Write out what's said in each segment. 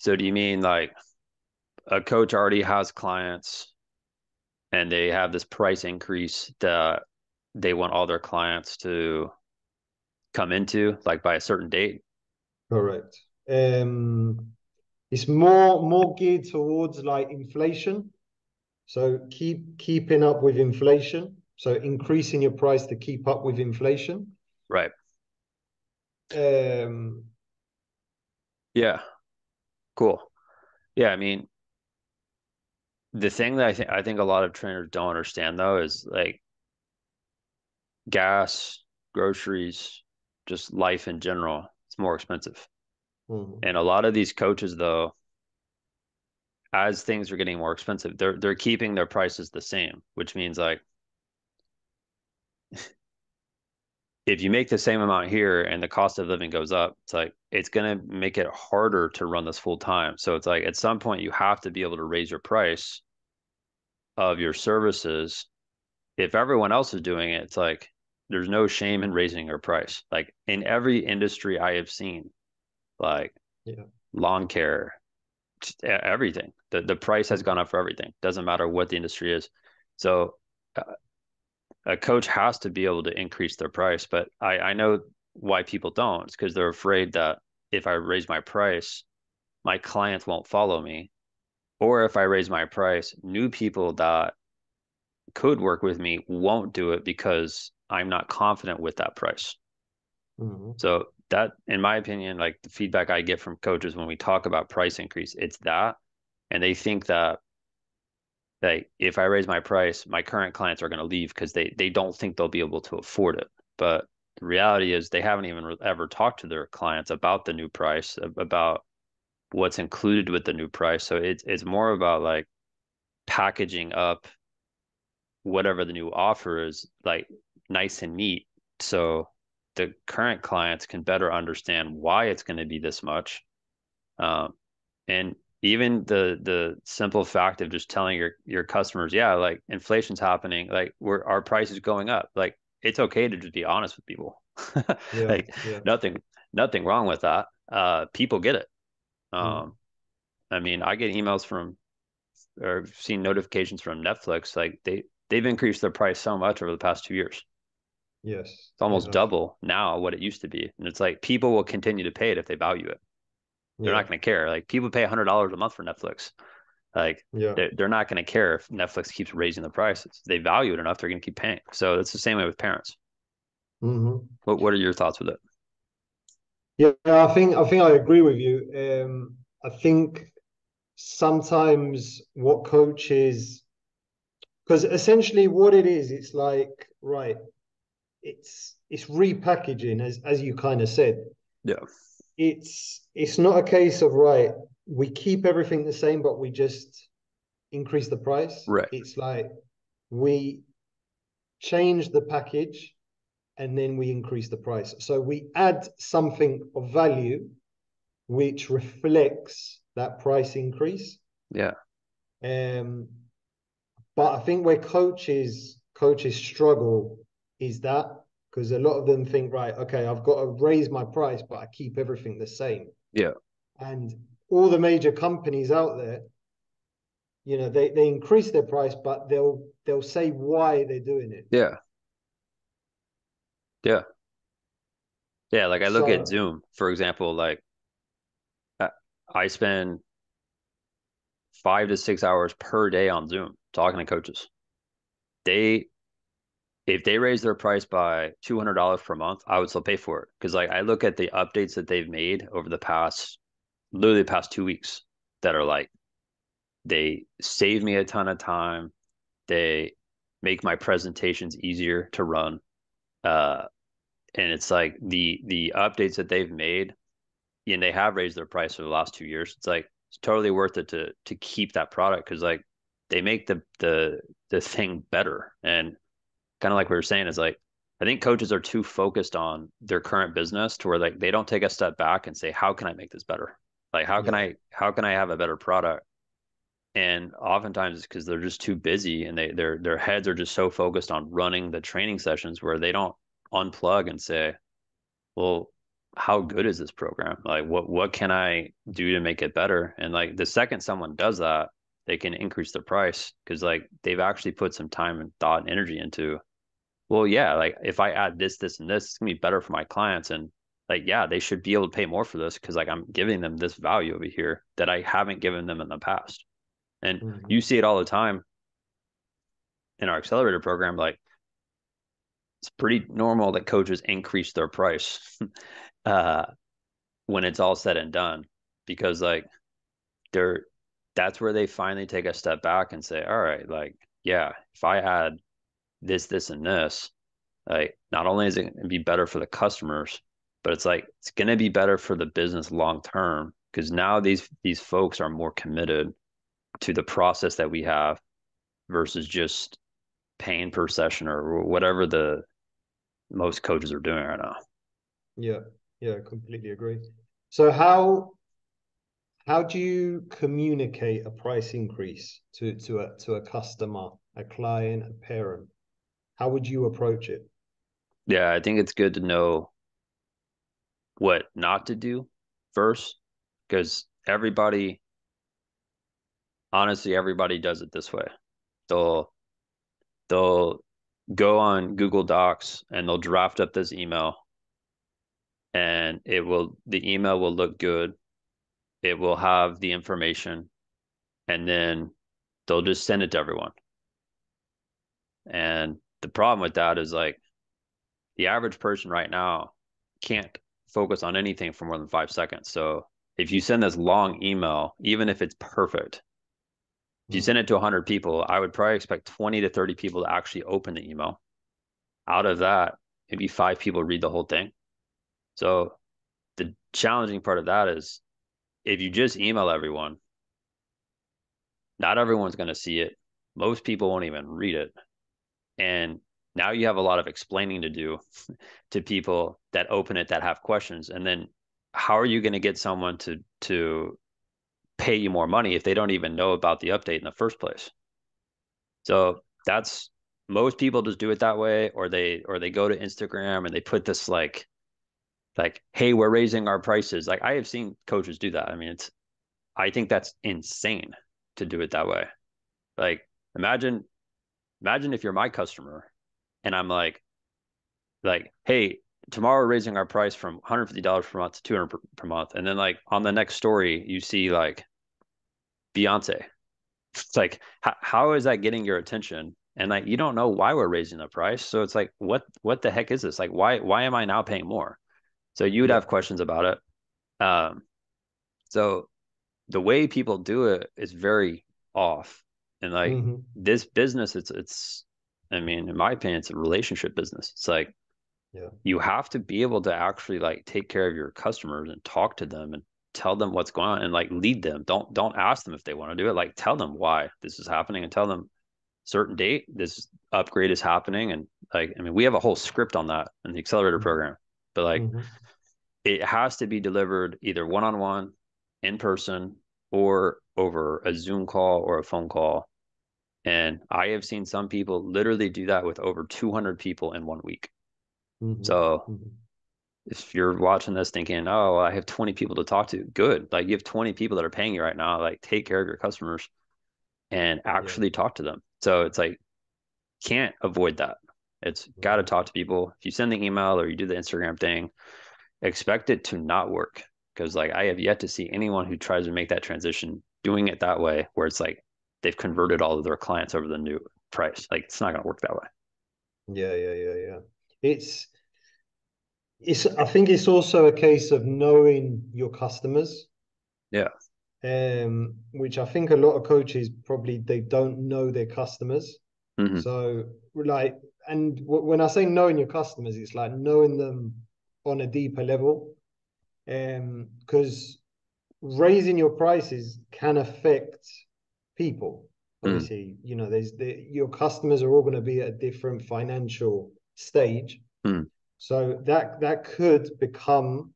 So do you mean like a coach already has clients and they have this price increase that they want all their clients to come into like by a certain date? Correct. Um, it's more more geared towards like inflation. So keep keeping up with inflation. So increasing your price to keep up with inflation. Right. Um, yeah. Cool. Yeah, I mean, the thing that I think I think a lot of trainers don't understand though is like gas, groceries, just life in general, it's more expensive. mhm. And a lot of these coaches though, as things are getting more expensive, they're they're keeping their prices the same, which means like if you make the same amount here and the cost of living goes up, it's like it's going to make it harder to run this full time. So it's like at some point you have to be able to raise your price of your services. If everyone else is doing it, it's like there's no shame in raising your price. Like in every industry I have seen, like Yeah. lawn care, everything. The the price has gone up for everything. Doesn't matter what the industry is. So uh, a coach has to be able to increase their price, but I I know why people don't. It's because they're afraid that if I raise my price, my clients won't follow me, or if I raise my price, new people that could work with me won't do it because I'm not confident with that price. Mhm. So that, in my opinion, like the feedback I get from coaches when we talk about price increase, it's that, and they think that that if I raise my price, my current clients are going to leave because they they don't think they'll be able to afford it. But the reality is they haven't even ever talked to their clients about the new price, about what's included with the new price. So it's it's more about like packaging up whatever the new offer is like nice and neat so the current clients can better understand why it's going to be this much um, and even the the simple fact of just telling your your customers yeah like inflation's happening like we're our price is going up like it's okay to just be honest with people Yeah, like yeah. nothing nothing wrong with that uh people get it um Mm. i mean i get emails from or seen notifications from netflix like they they've increased their price so much over the past two years Yes. it's almost double now what it used to be and it's like people will continue to pay it if they value it they're Yeah. not going to care like people pay $100 a month for netflix like Yeah. they're, they're not going to care if netflix keeps raising the prices they value it enough they're going to keep paying so it's the same way with parents Mhm. what, what are your thoughts with it Yeah, I think I think I agree with you. Um, I think sometimes what coaches, because essentially what it is, it's like right, it's it's repackaging as as you kind of said. Yeah. It's it's not a case of right, we keep everything the same, but we just increase the price. Right. It's like we change the package and then we increase the price. So we add something of value which reflects that price increase. yeah Um, but I think where coaches coaches struggle is that because a lot of them think, right, okay, I've got to raise my price, but I keep everything the same. Yeah. And all the major companies out there, you know, they they increase their price, but they'll they'll say why they're doing it. yeah yeah yeah like i look at zoom for example like I- i spend five to six hours per day on zoom talking to coaches they if they raise their price by $200 per month i would still pay for it. Because like i look at the updates that they've made over the past literally the past two weeks that are like they save me a ton of time. They make my presentations easier to run. Uh and it's like the the updates that they've made and they have raised their price over the last two years it's like it's totally worth it to to keep that product because like they make the the the thing better. And kind of like we were saying is like i think coaches are too focused on their current business to where like they don't take a step back and say how can i make this better like how can i how can i have a better product and oftentimes it's because they're just too busy and they their their heads are just so focused on running the training sessions where they don't unplug and say well how good is this program? Like what what can I do to make it better? And like the second someone does that, they can increase their price because like they've actually put some time and thought and energy into well yeah like if i add this this and this it's gonna be better for my clients and like yeah they should be able to pay more for this because like i'm giving them this value over here that i haven't given them in the past and mm-hmm. you see it all the time in our accelerator program like it's pretty normal that coaches increase their price uh when it's all said and done because like they're that's where they finally take a step back and say all right like yeah if i add this, this, and this, like not only is it going to be better for the customers, but it's like it's going to be better for the business long term because now these these folks are more committed to the process that we have versus just paying per session or whatever the most coaches are doing right now. Yeah, yeah, completely agree. So how how do you communicate a price increase to to a to a customer, a client, a parent? How would you approach it? Yeah, I think it's good to know what not to do first because everybody honestly everybody does it this way. They'll they'll go on Google Docs and they'll draft up this email and it will the email will look good. It will have the information and then they'll just send it to everyone. And the problem with that is like the average person right now can't focus on anything for more than five seconds. So if you send this long email, even if it's perfect, if you mm-hmm. send it to 100 people, I would probably expect 20 to 30 people to actually open the email. Out of that, maybe five people read the whole thing. So the challenging part of that is if you just email everyone, not everyone's going to see it. Most people won't even read it. And now you have a lot of explaining to do to people that open it that have questions. And then how are you going to get someone to to pay you more money if they don't even know about the update in the first place? So that's most people just do it that way or they or they go to Instagram and they put this like like hey we're raising our prices like i have seen coaches do that i mean it's i think that's insane to do it that way like imagine imagine if you're my customer and I'm like, like, hey, tomorrow we're raising our price from $150 per month to 200 per, per month. And then like on the next story, you see like Beyonce. It's like, how, how is that getting your attention? And like, you don't know why we're raising the price. So it's like, what, what the heck is this? Like, why, why am I now paying more? So you would have questions about it. Um, so the way people do it is very off and like mm-hmm. this business, it's it's I mean, in my opinion, it's a relationship business. It's like yeah. you have to be able to actually like take care of your customers and talk to them and tell them what's going on and like lead them. Don't don't ask them if they want to do it. Like tell them why this is happening and tell them certain date this upgrade is happening. And like I mean, we have a whole script on that in the accelerator mm-hmm. program. But like mm-hmm. it has to be delivered either one on one, in person, or over a Zoom call or a phone call and I have seen some people literally do that with over 200 people in one week. Mm-hmm. So mm-hmm. if you're watching this thinking, oh, I have 20 people to talk to, good. Like you have 20 people that are paying you right now. Like take care of your customers and actually yeah. talk to them. So it's like, can't avoid that. It's mm-hmm. got to talk to people. If you send the email or you do the Instagram thing, expect it to not work. Because like I have yet to see anyone who tries to make that transition doing it that way, where it's like, they've converted all of their clients over the new price. Like it's not going to work that way. Yeah, yeah, yeah, yeah. It's it's I think it's also a case of knowing your customers. Yeah. Um, which I think a lot of coaches probably they don't know their customers. Mm-hmm. So like, and w- when I say knowing your customers, it's like knowing them on a deeper level. Um, because raising your prices can affect people. Hmm. Obviously, mm. you know, there's the, your customers are all going to be at a different financial stage. Mm. So that that could become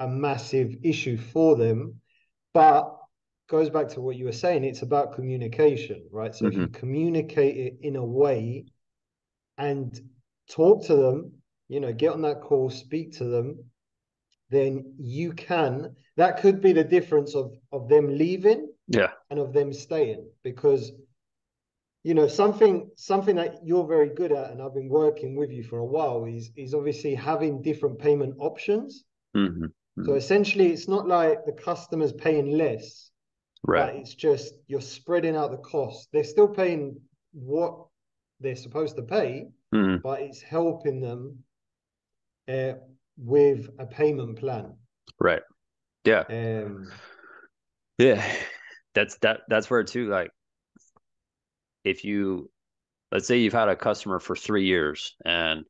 a massive issue for them. But goes back to what you were saying, it's about communication, right? So mm-hmm. if you mm-hmm. communicate it in a way and talk to them, you know, get on that call, speak to them, then you can. That could be the difference of of them leaving, yeah, and of them staying because you know something something that you're very good at and i've been working with you for a while is is obviously having different payment options. Mm-hmm. Mm-hmm. so essentially it's not like the customer's paying less. Right. It's just you're spreading out the cost. They're still paying what they're supposed to pay mm-hmm. but it's helping them uh, with a payment plan. Right. Yeah. Um yeah that's that that's where too like if you let's say you've had a customer for three years and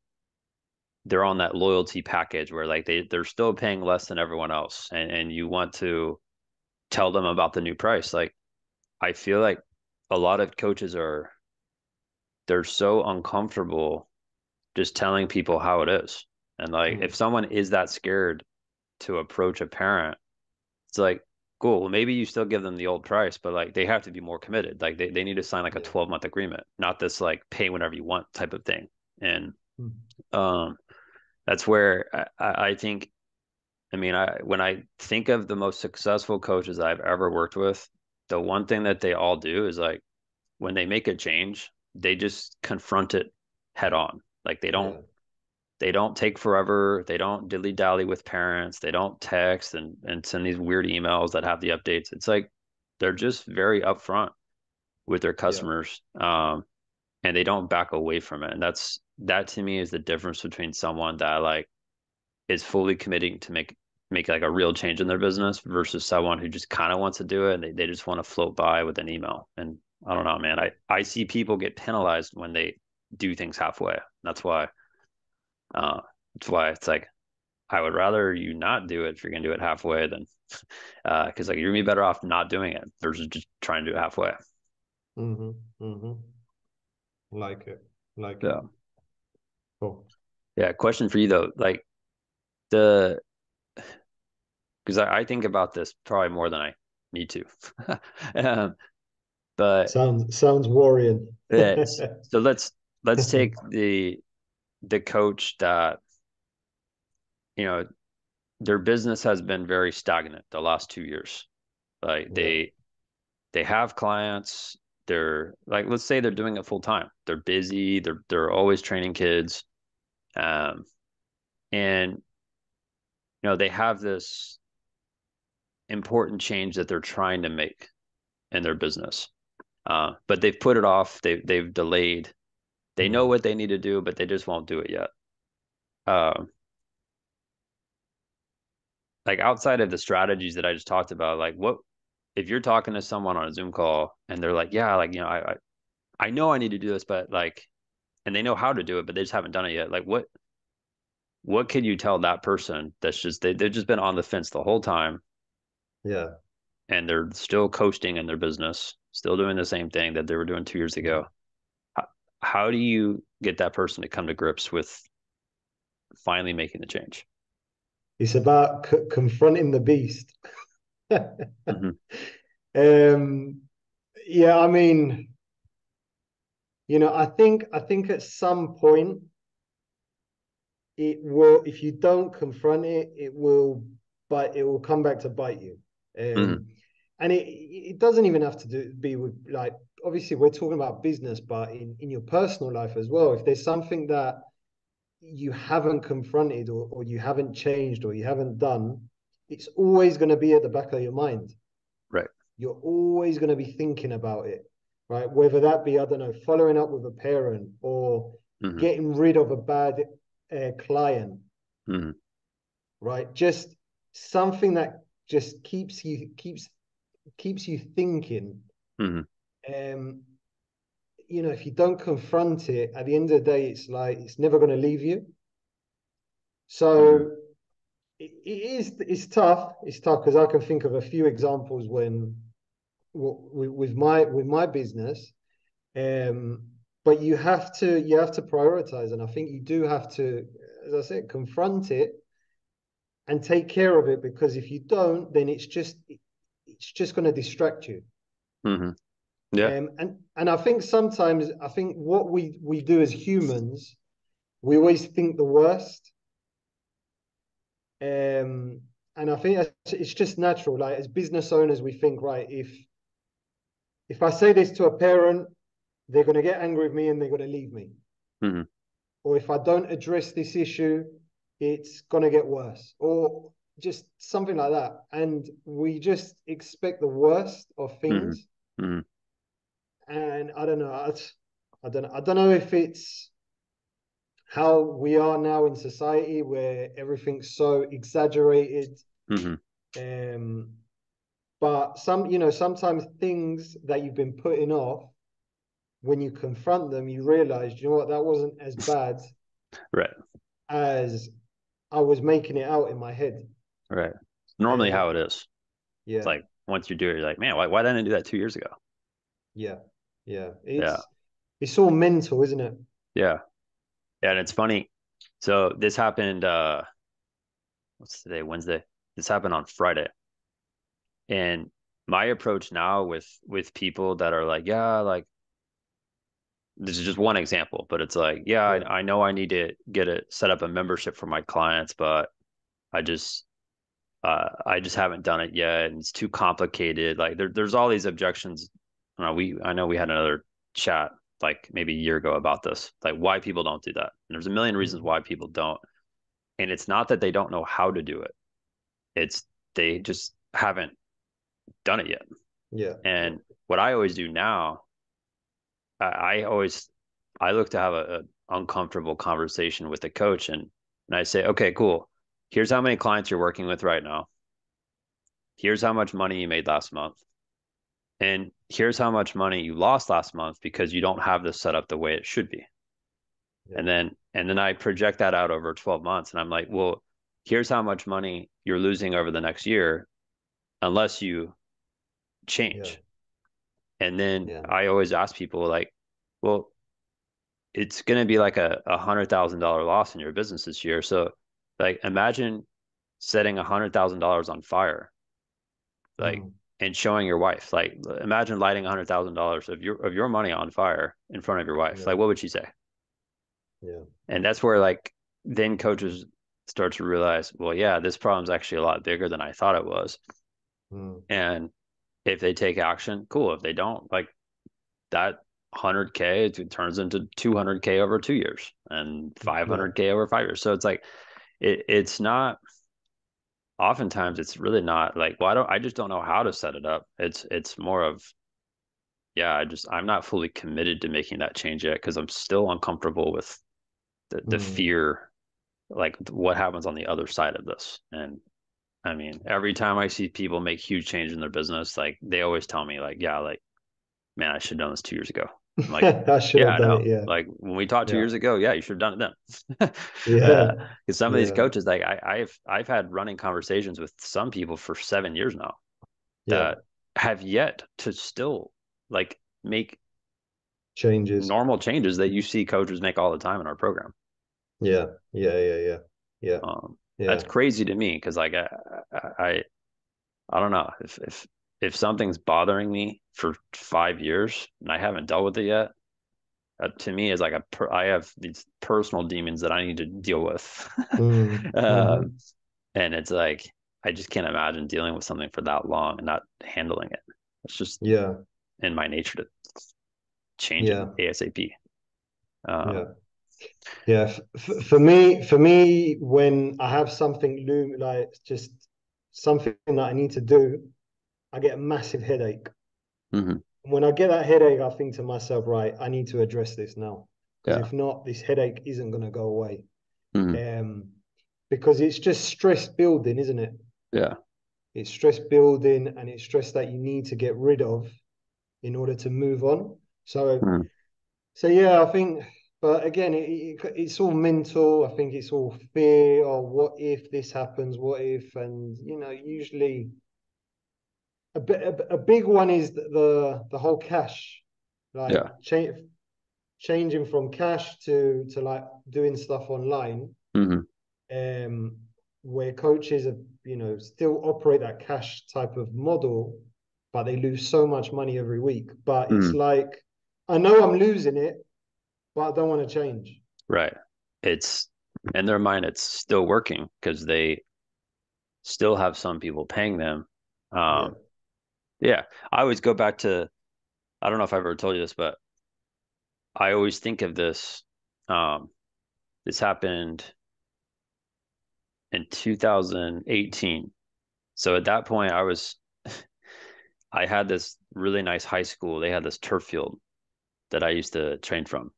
they're on that loyalty package where like they they're still paying less than everyone else and, and you want to tell them about the new price like i feel like a lot of coaches are they're so uncomfortable just telling people how it is and like mm-hmm. if someone is that scared to approach a parent it's like cool. Well, maybe you still give them the old price, but like they have to be more committed. Like they, they need to sign like a 12 month agreement, not this like pay whenever you want type of thing. And mm-hmm. um, that's where I, I think, I mean, I when I think of the most successful coaches I've ever worked with, the one thing that they all do is like when they make a change, they just confront it head on. Like they don't yeah they don't take forever. They don't dilly dally with parents. They don't text and, and send these weird emails that have the updates. It's like they're just very upfront with their customers. Yeah. Um, and they don't back away from it. And that's that to me is the difference between someone that like is fully committing to make make like a real change in their business versus someone who just kind of wants to do it and they, they just want to float by with an email. And I don't know, man. I, I see people get penalized when they do things halfway. That's why uh, that's why it's like I would rather you not do it if you're gonna do it halfway than because uh, like you're gonna be better off not doing it versus just trying to do it halfway. Mm-hmm. Mm-hmm. Like it. Like yeah. it. Cool. Yeah. Question for you though, like the because I, I think about this probably more than I need to. um, but sounds sounds worrying. yeah. So let's let's take the the coach that you know their business has been very stagnant the last two years. Like yeah. they they have clients. They're like let's say they're doing it full time. They're busy. They're they're always training kids. Um and you know they have this important change that they're trying to make in their business. Uh, but they've put it off. They they've delayed they know what they need to do, but they just won't do it yet. Um, like outside of the strategies that I just talked about, like what if you're talking to someone on a Zoom call and they're like, yeah, like you know, I, I, I know I need to do this, but like, and they know how to do it, but they just haven't done it yet. Like what, what can you tell that person that's just they they've just been on the fence the whole time? Yeah, and they're still coasting in their business, still doing the same thing that they were doing two years ago how do you get that person to come to grips with finally making the change? It's about c- confronting the beast. mm-hmm. um, yeah, I mean, you know, I think I think at some point it will. If you don't confront it, it will, but it will come back to bite you. Um, mm-hmm. And it it doesn't even have to do be with like obviously we're talking about business, but in, in your personal life as well, if there's something that you haven't confronted or, or you haven't changed or you haven't done, it's always going to be at the back of your mind. Right. You're always going to be thinking about it, right? Whether that be, I don't know, following up with a parent or mm-hmm. getting rid of a bad uh, client, mm-hmm. right? Just something that just keeps you keeps keeps you thinking mm-hmm um, you know, if you don't confront it, at the end of the day, it's like it's never going to leave you. So mm. it, it is it's tough. It's tough because I can think of a few examples when with, with my with my business, um, but you have to you have to prioritize, and I think you do have to, as I said, confront it and take care of it because if you don't, then it's just it's just going to distract you. Mm-hmm. Yeah. Um, and and I think sometimes I think what we we do as humans, we always think the worst. Um, and I think it's just natural. Like as business owners, we think, right, if if I say this to a parent, they're going to get angry with me and they're going to leave me. Mm-hmm. Or if I don't address this issue, it's going to get worse. Or just something like that. And we just expect the worst of Mm-hmm. things. Mhm. And I don't know. I, I don't know. I don't know if it's how we are now in society where everything's so exaggerated. hmm Um, but some, you know, sometimes things that you've been putting off, when you confront them, you realize, you know what, that wasn't as bad Right. as I was making it out in my head. Right. Normally, how it is. Yeah. It's like once you do it, you're like, man, why, why didn't I do that two years ago? yeah. Yeah. It's Yeah. it's all mental, isn't it? Yeah. Yeah. And it's funny. So this happened, uh, what's today? Wednesday. This happened on Friday. And my approach now with with people that are like, yeah, like this is just one example, but it's like, yeah, Yeah. I, I know I need to get it set up a membership for my clients, but I just uh I just haven't done it yet and it's too complicated. Like there, there's all these objections. Uh, we I know we had another chat like maybe a year ago about this, like why people don't do that. And there's a million reasons why people don't. And it's not that they don't know how to do it. It's they just haven't done it yet. Yeah. And what I always do now, I, I always I look to have a, a uncomfortable conversation with the coach and and I say, okay, cool. Here's how many clients you're working with right now. Here's how much money you made last month. And here's how much money you lost last month because you don't have this set up the way it should be. Yeah. And then and then I project that out over 12 months and I'm like, well, here's how much money you're losing over the next year unless you change. And then Yeah. I always ask people like, well, it's going to be like a, a hundred thousand dollar loss in your business this year. So like, imagine setting a hundred thousand dollars on fire, like, Mm. and showing your wife, like, imagine lighting a hundred thousand dollars of your, of your money on fire in front of your wife. Yeah. Like, what would she say? yeah. And that's where like, then coaches start to realize, well, yeah, this problem's actually a lot bigger than I thought it was. Mm. And if they take action, cool. If they don't, like that 100K, it turns into 200K over two years and 500K over five years. So it's like, it, it's not, oftentimes it's really not like, well, I don't, I just don't know how to set it up. It's, it's more of, yeah, I just, I'm not fully committed to making that change yet because I'm still uncomfortable with the, the Mm. fear, like what happens on the other side of this. And I mean, every time I see people make huge change in their business, like they always tell me, like, yeah, like, man, I should have done this two years ago. I'm like, I should yeah, have done know. it. Yeah. Like when we talked two Yeah. years ago, yeah, you should have done it then. Yeah. Because some of these coaches, like I, I've I've had running conversations with some people for seven years now Yeah. that have yet to still like make Changes. normal changes that you see coaches make all the time in our program. Yeah. Yeah. Yeah. Yeah. Yeah. Um, Yeah. that's crazy to me because like I, I I I don't know if if if something's bothering me for five years and I haven't dealt with it yet, that to me is like a per, I have these personal demons that I need to deal with, Mm. um, and it's like I just can't imagine dealing with something for that long and not handling it. It's just Yeah. in my nature to change Yeah. it ASAP. Um, Yeah. Yeah. F- f- for me, for me, when I have something loom, like just something that I need to do, I get a massive headache. mhm. When I get that headache, I think to myself, right, I need to address this now. Yeah. if not, this headache isn't going to go away. Mhm. Um, because it's just stress building, isn't it? Yeah. It's stress building and it's stress that you need to get rid of in order to move on. So, Mm. so yeah, I think, but again, it, it, it's all mental. I think it's all fear or what if this happens, what if, and you know, usually a a, a big one is the the, the whole cash, like Yeah. change changing from cash to to like doing stuff online Mhm. um, where coaches are, you know, still operate that cash type of model, but they lose so much money every week. But it's like, I know I'm losing it, but I don't want to change. Right. It's in their mind, it's still working because they still have some people paying them. Um, yeah. Yeah, I always go back to, I don't know if I've ever told you this, but I always think of this. Um, this happened in 2018. So at that point, I was, I had this really nice high school. They had this turf field that I used to train from.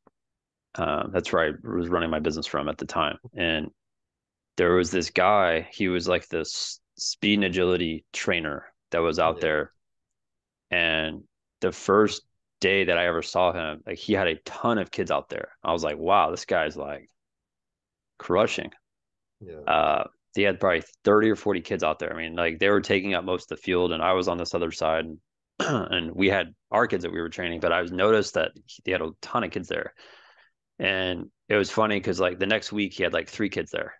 Uh, that's where I was running my business from at the time. And there was this guy, he was like this speed and agility trainer that was out yeah. there. And the first day that I ever saw him, like he had a ton of kids out there. I was like, wow, this guy's like crushing. Yeah. Uh, he had probably 30 or 40 kids out there. I mean, like they were taking up most of the field and I was on this other side and, and we had our kids that we were training, but I was noticed that he had a ton of kids there. And it was funny because like the next week he had like three kids there.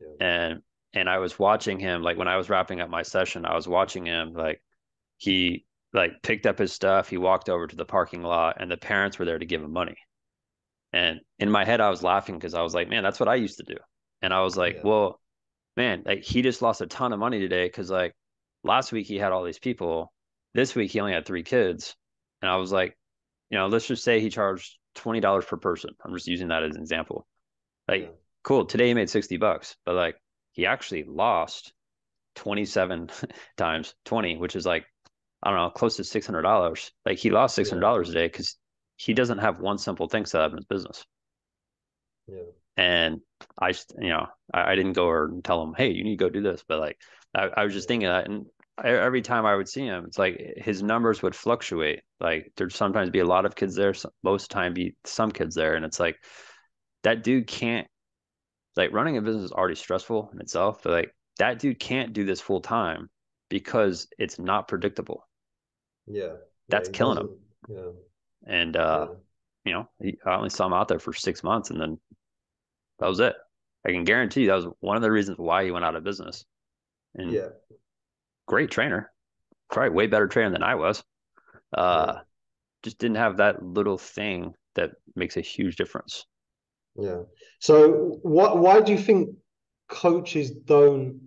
Yeah. And and I was watching him like when I was wrapping up my session, I was watching him like he like picked up his stuff, he walked over to the parking lot and the parents were there to give him money. And in my head I was laughing because I was like, man, that's what I used to do. And I was like, yeah. well, man, like he just lost a ton of money today because like last week he had all these people. This week he only had three kids. And I was like, you know, let's just say he charged twenty dollars per person. I'm just using that as an example. Like, yeah. cool. Today he made sixty bucks, but like he actually lost twenty seven times twenty, which is like I don't know, close to six hundred dollars. Like he lost six hundred dollars yeah. a day because he doesn't have one simple thing set up in his business. Yeah. And I, you know, I, I didn't go over and tell him, hey, you need to go do this. But like, I, I was just thinking that, and every time I would see him, it's like his numbers would fluctuate. Like there'd sometimes be a lot of kids there, most of the time be some kids there, and it's like that dude can't. Like running a business is already stressful in itself, but like that dude can't do this full time because it's not predictable. Yeah, that's yeah, killing him. Yeah, and uh, yeah. you know, he, I only saw him out there for six months, and then that was it. I can guarantee you that was one of the reasons why he went out of business. And yeah, great trainer, probably way better trainer than I was. Uh, yeah. just didn't have that little thing that makes a huge difference. Yeah. So what? Why do you think coaches don't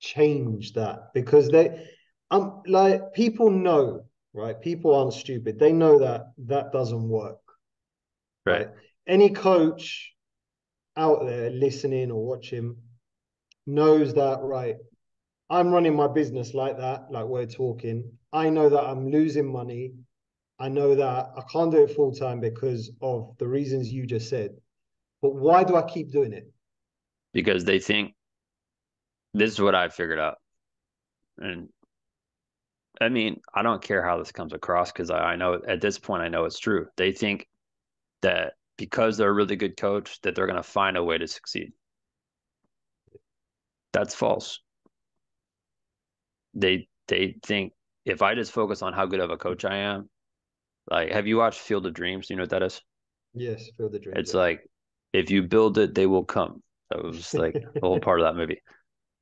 change that? Because they, um, like people know, right? People aren't stupid. They know that that doesn't work. Right. right? Any coach out there listening or watching knows that right i'm running my business like that like we're talking i know that i'm losing money i know that i can't do it full time because of the reasons you just said but why do i keep doing it because they think this is what i figured out and i mean i don't care how this comes across because I, I know at this point i know it's true they think that because they're a really good coach that they're going to find a way to succeed. That's false. They they think if I just focus on how good of a coach I am, like have you watched Field of Dreams? Do you know what that is? Yes, Field of Dreams. It's yeah. like if you build it, they will come. That was like a whole part of that movie.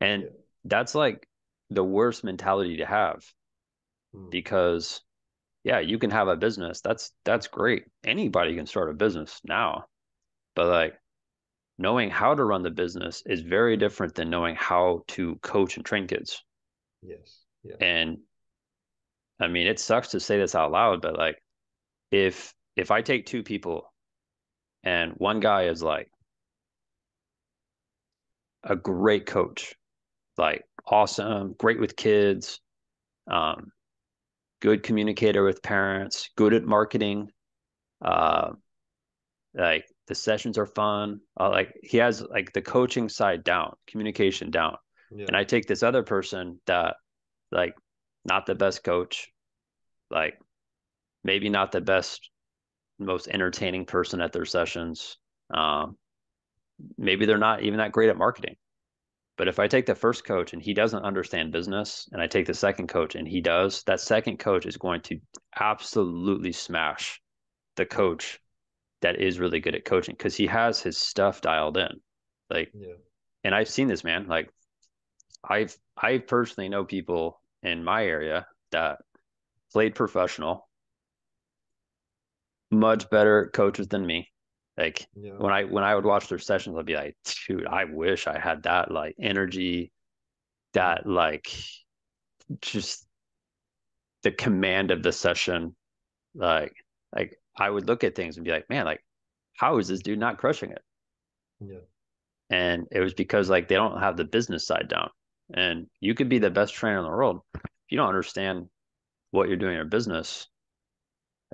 And yeah. that's like the worst mentality to have hmm. because yeah, you can have a business. That's that's great. Anybody can start a business now. But like knowing how to run the business is very different than knowing how to coach and train kids. Yes. Yeah. And I mean, it sucks to say this out loud, but like if if I take two people and one guy is like a great coach, like awesome, great with kids, um, good communicator with parents, good at marketing. Uh, like the sessions are fun. Uh, like he has like the coaching side down, communication down. Yeah. And I take this other person that like not the best coach, like maybe not the best, most entertaining person at their sessions. Um, maybe they're not even that great at marketing. But if I take the first coach and he doesn't understand business, and I take the second coach and he does, that second coach is going to absolutely smash the coach that is really good at coaching because he has his stuff dialed in. Like, yeah. and I've seen this man. Like, I've I personally know people in my area that played professional, much better coaches than me, Like Yeah. when I when I would watch their sessions, I'd be like, dude, I wish I had that like energy, that like just the command of the session. Like like I would look at things and be like, man, like how is this dude not crushing it? Yeah. And it was because like they don't have the business side down. And you could be the best trainer in the world. If you don't understand what you're doing in your business,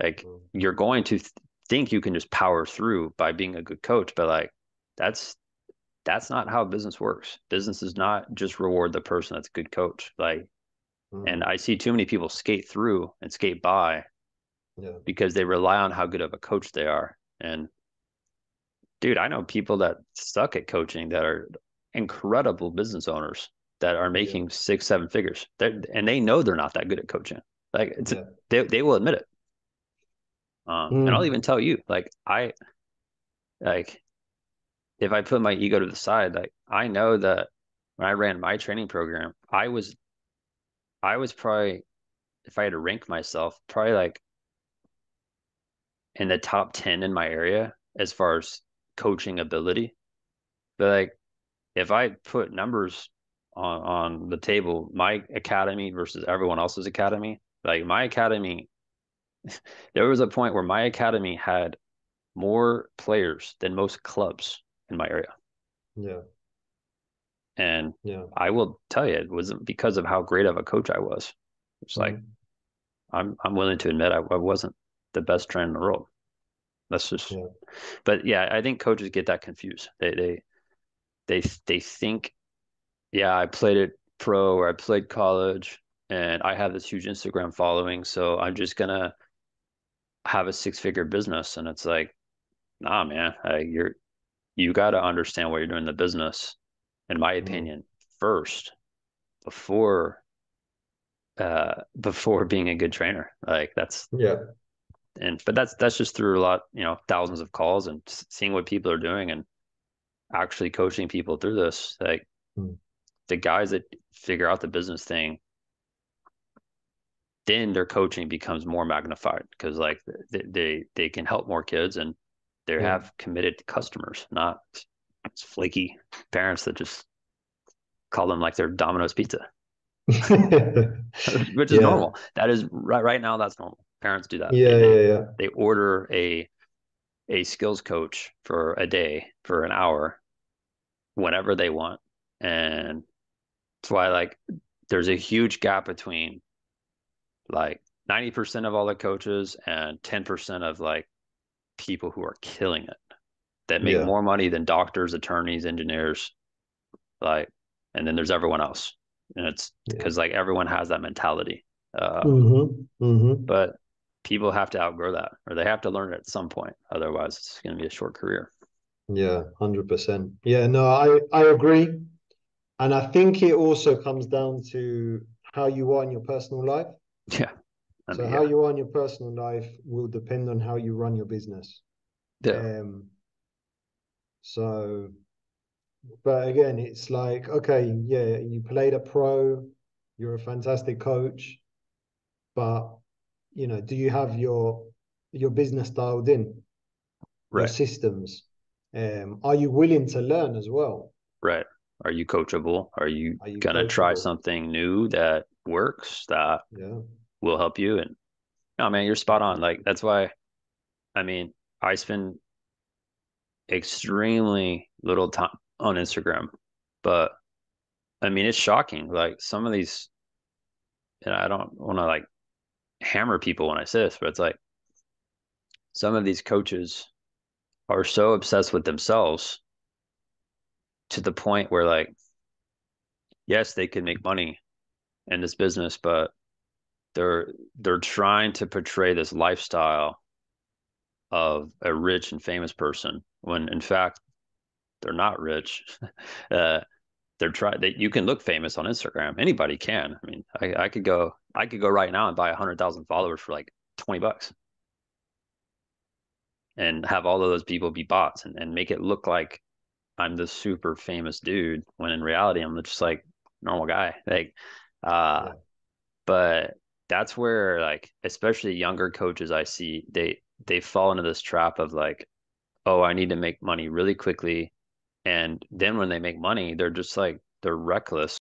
like Mm. you're going to think you can just power through by being a good coach, but like that's that's not how business works. Business is not just reward the person that's a good coach. Like, Mm. and I see too many people skate through and skate by yeah. because they rely on how good of a coach they are. And dude, I know people that suck at coaching that are incredible business owners that are making six, seven figures. They're, and they know they're not that good at coaching. Like it's Yeah. they they will admit it. Um, and I'll Mm. even tell you, like I like if I put my ego to the side, like I know that when I ran my training program, I was I was probably if I had to rank myself, probably like in the top 10 in my area as far as coaching ability. But like if I put numbers on on the table, my academy versus everyone else's academy, like my academy there was a point where my academy had more players than most clubs in my area. Yeah. And Yeah. I will tell you, it wasn't because of how great of a coach I was. It's like Mm. I'm I'm willing to admit I, I wasn't the best trainer in the world. That's just Yeah. but yeah, I think coaches get that confused. They they they they think, yeah, I played it pro or I played college and I have this huge Instagram following, so I'm just gonna have a six figure business. And it's like, nah, man, uh, you're you got to understand what you're doing in the business, in my Mm. opinion, first before uh before being a good trainer. Like that's Yeah. and but that's that's just through a lot, you know, thousands of calls and seeing what people are doing and actually coaching people through this. Like Hmm. the guys that figure out the business thing, then their coaching becomes more magnified because like they, they they can help more kids and they Yeah. have committed customers, not flaky parents that just call them like they're Domino's Pizza, which is Yeah. normal. That is right right now. That's normal. Parents do that. Yeah. they, Yeah. Yeah. they order a a skills coach for a day for an hour whenever they want and that's why like there's a huge gap between like 90% of all the coaches and 10% of like people who are killing it that make Yeah. more money than doctors attorneys engineers like and then there's everyone else and it's Yeah. because like everyone has that mentality uh, Mm-hmm. Mm-hmm. but people have to outgrow that or they have to learn it at some point otherwise it's going to be a short career Yeah, hundred percent. Yeah, no, I I agree, and I think it also comes down to how you are in your personal life. yeah. I So mean, how you are in your personal life will depend on how you run your business. yeah. Um, so, but again, it's like, okay, yeah, you played a pro, you're a fantastic coach, but you know, do you have your your business dialed in, your right. systems? Um, are you willing to learn as well? right. Are you coachable? Are you you gonna try something new that works that Yeah. will help you and no man you're spot on like that's why i mean i spend extremely little time on instagram but i mean it's shocking like some of these and i don't want to like hammer people when i say this but it's like some of these coaches are so obsessed with themselves to the point where like yes they can make money in this business but they're they're trying to portray this lifestyle of a rich and famous person when in fact they're not rich. Uh they're trying that you can look famous on instagram. Anybody can. I mean i, I could go i could go right now and buy a hundred thousand followers for like 20 bucks and have all of those people be bots and, and make it look like i'm the super famous dude when in reality i'm just like normal guy. Like uh Yeah. but that's where like especially younger coaches i see they they fall into this trap of like oh, I need to make money really quickly. And then when they make money, they're just like they're reckless